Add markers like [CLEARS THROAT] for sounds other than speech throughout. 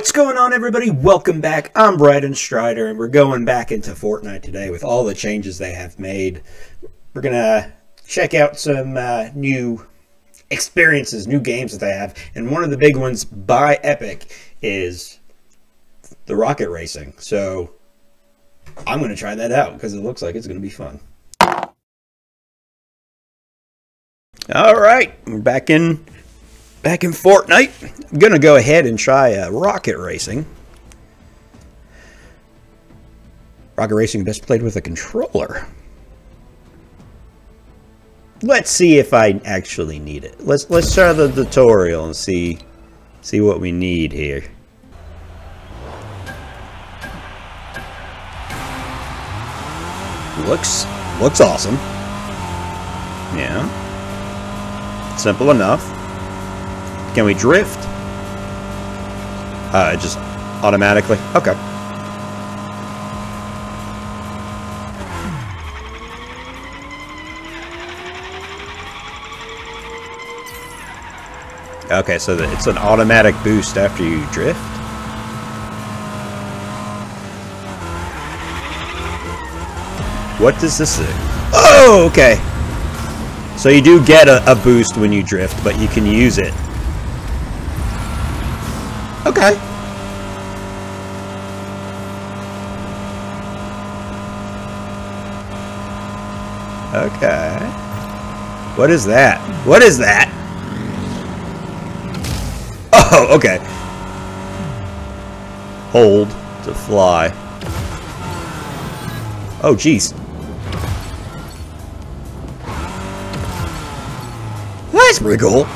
What's going on, everybody? Welcome back. I'm Bryden Stryder, and we're going back into Fortnite today with all the changes they have made. We're gonna check out some uh, new experiences, new games that they have, and one of the big ones by Epic is the rocket racing. So I'm gonna try that out because it looks like it's gonna be fun. All right, we're back in back in Fortnite. I'm gonna go ahead and try uh, rocket racing. Rocket racing best played with a controller. Let's see if I actually need it. Let's let's try the tutorial and see see what we need here. Looks looks awesome. Yeah. Simple enough. Can we drift? Uh, just automatically? Okay. Okay, so it's an automatic boost after you drift? What does this do? Oh, okay. So you do get a, a boost when you drift, but you can use it. Okay. Okay. What is that? What is that? Oh, okay. Hold to fly. Oh, jeez. That's pretty cool.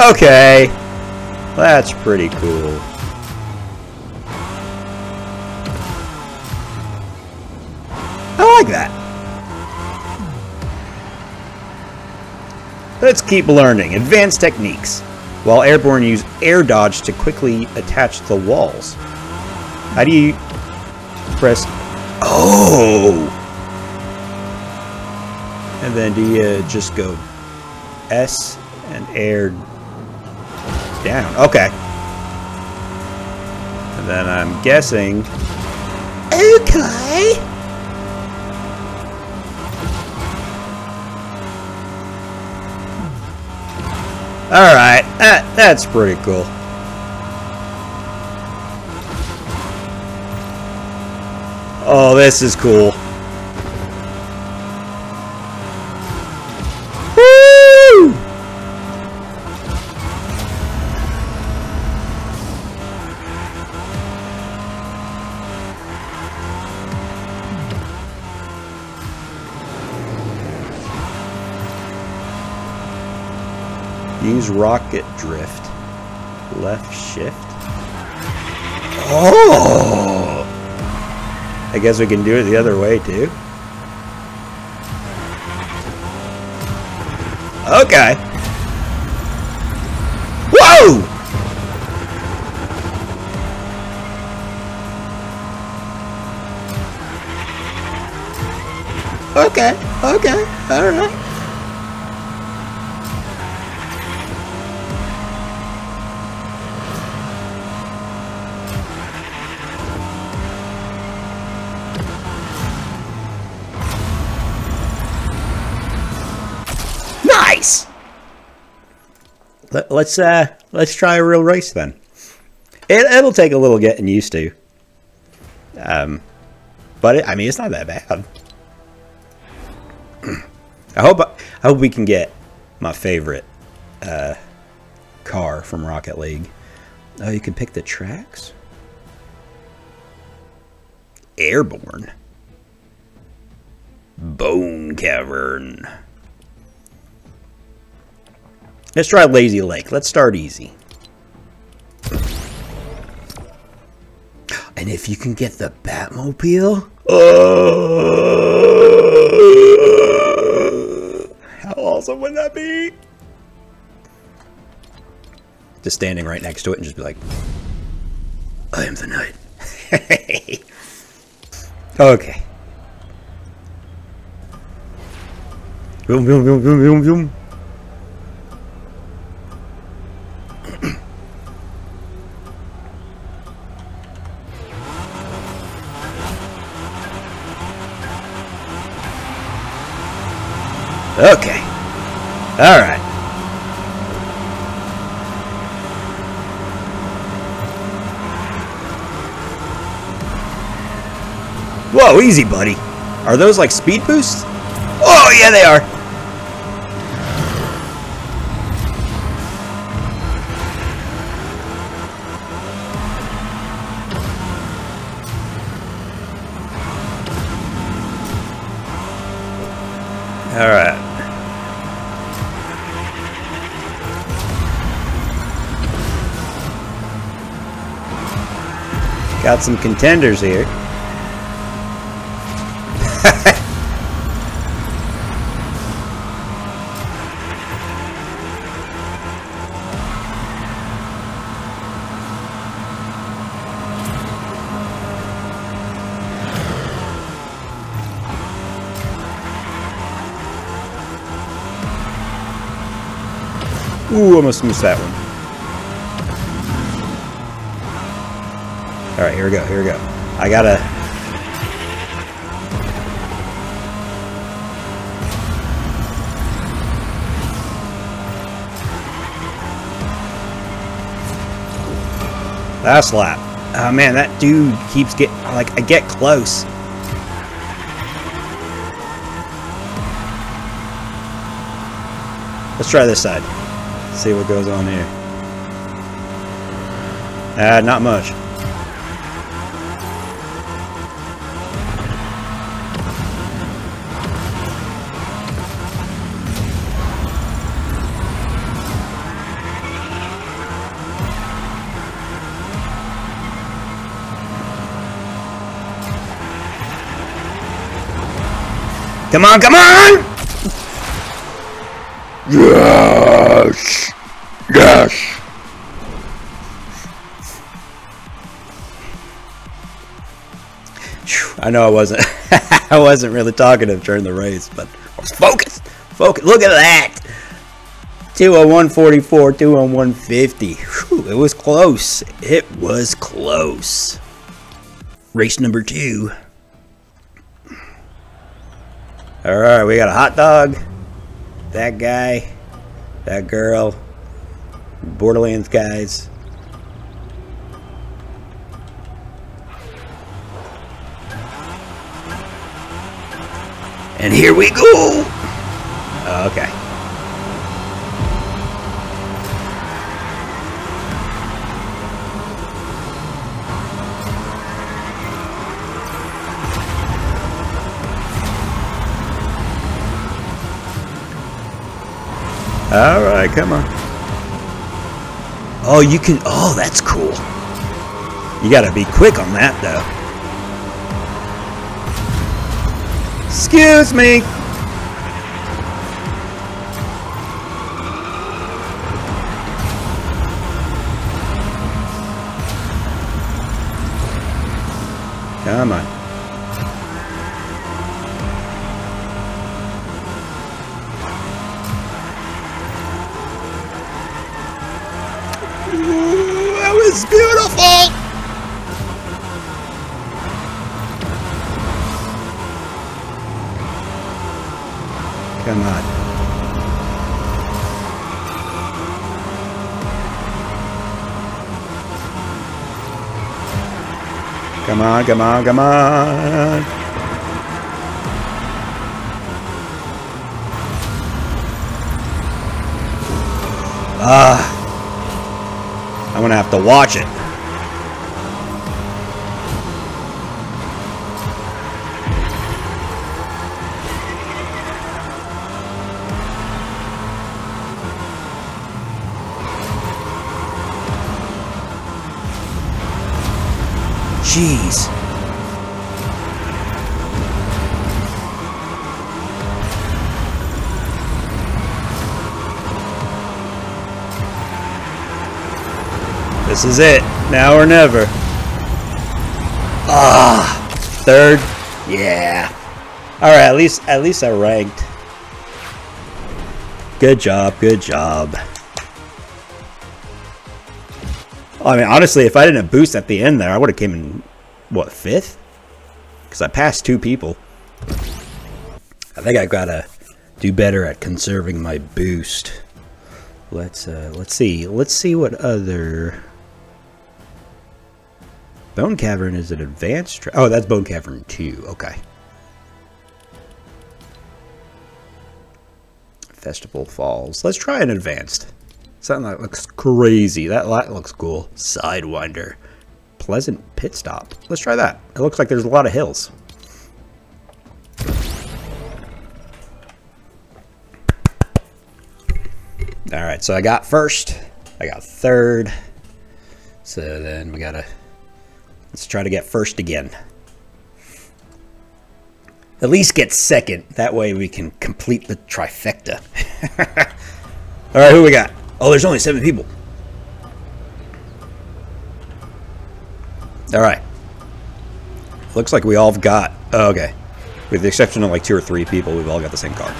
Okay. That's pretty cool. I like that. Let's keep learning. Advanced techniques. While airborne, use air dodge to quickly attach the walls. How do you press... Oh! And then do you just go S and air down? Okay. And then I'm guessing... Okay! Alright, that, that's pretty cool. Oh, this is cool. Use rocket drift. Left shift. Oh! I guess we can do it the other way too. Okay. Whoa! Okay, okay, alright. Let, us uh let's try a real race then. It it'll take a little getting used to. Um, but it, I mean it's not that bad. [CLEARS THROAT] I hope I hope we can get my favorite uh, car from Rocket League. Oh, you can pick the tracks. Airborne. Bone Cavern. Let's try Lazy Lake. Let's start easy. And if you can get the Batmobile... Oh, how awesome would that be? Just standing right next to it and just be like, I am the knight. [LAUGHS] okay. Boom, boom, boom, boom, boom, boom. Okay. All right. Whoa, easy, buddy. Are those like speed boosts? Oh, yeah, they are. All right. Got some contenders here. Ooh, almost missed that one. Alright, here we go, here we go. I gotta... Last lap. Oh man, that dude keeps getting... Like, I get close. Let's try this side. See what goes on here. Ah, uh, not much. Come on, come on! Yes! Yes! I know I wasn't [LAUGHS] I wasn't really talkative during the race, but I was focused. Focus. Look at that. 20144, 20150. Whew, it was close. It was close. Race number two. Alright, we got a hot dog. That guy. That girl. Borderlands guys. And here we go! Oh, okay. Alright, come on. Oh, you can... Oh, that's cool. You gotta be quick on that, though. Excuse me. Come on. Is beautiful! Come on. Come on, come on, come on. Ah. I'm gonna have to watch it. Jeez. This is it. Now or never. Ah, third. Yeah. All right. At least, at least I ranked. Good job, good job. I mean, honestly, if I didn't boost at the end there, I would have came in, what, fifth? Because I passed two people. I think I gotta do better at conserving my boost. Let's uh, let's see. Let's see what other Bone Cavern is an advanced. oh, that's Bone Cavern two. Okay. Festival Falls. Let's try an advanced. Something that looks crazy. That light looks cool. Sidewinder. Pleasant pit stop. Let's try that. It looks like there's a lot of hills. All right, so I got first. I got third. So then we gotta, let's try to get first again. At least get second. That way we can complete the trifecta. [LAUGHS] All right, who we got? Oh, there's only seven people. All right. Looks like we all have got, oh, okay. With the exception of like two or three people, we've all got the same car.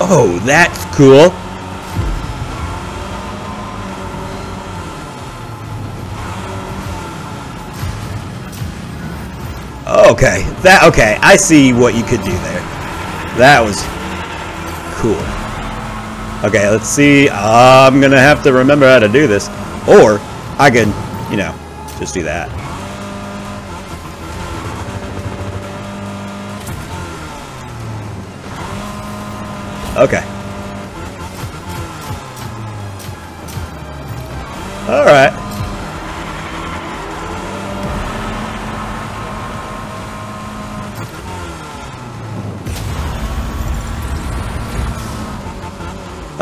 Oh, that's cool. Okay, that okay. I see what you could do there. That was cool. Okay, let's see. I'm gonna have to remember how to do this, or I can, you know, just do that. Okay. Alright.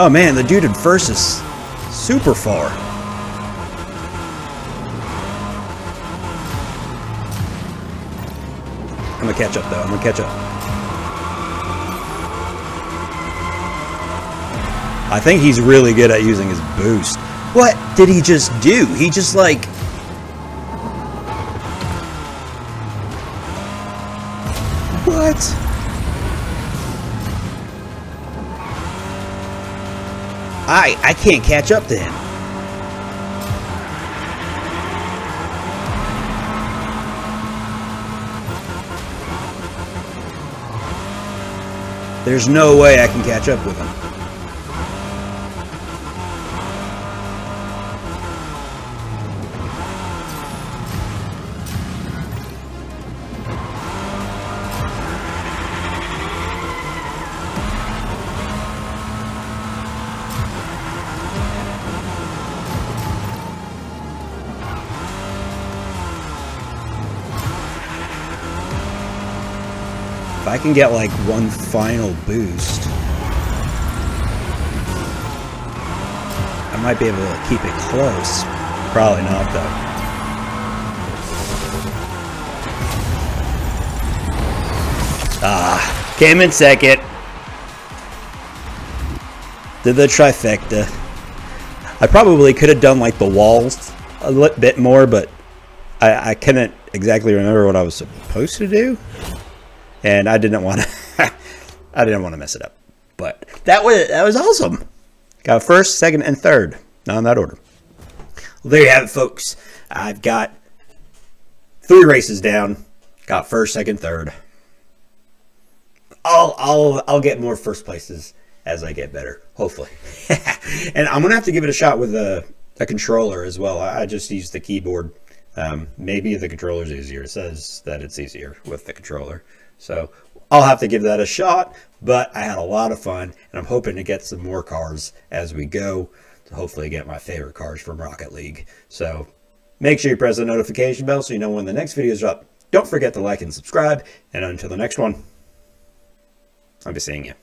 Oh man, the dude in first is super far. I'm gonna catch up though, I'm gonna catch up. I think he's really good at using his boost. What did he just do? He just like... I, I can't catch up to him. There's no way I can catch up with him. I can get like one final boost, I might be able to keep it close. Probably not though. Ah, came in second. Did the trifecta. I probably could have done like the walls a little bit more, but I, I couldn't exactly remember what I was supposed to do and I didn't want to [LAUGHS] I didn't want to mess it up. But that was that was awesome. Got first, second, and third. Not in that order. Well, there you have it, folks. I've got three races down. Got first, second, third. I'll I'll I'll get more first places as I get better, hopefully. [LAUGHS] and I'm gonna have to give it a shot with a, a controller as well. I just use the keyboard. Um, maybe the controller's easier. It says that it's easier with the controller. So I'll have to give that a shot, but I had a lot of fun, and I'm hoping to get some more cars as we go to hopefully get my favorite cars from Rocket League. So make sure you press the notification bell so you know when the next video is up. Don't forget to like and subscribe, and until the next one, I'll be seeing you.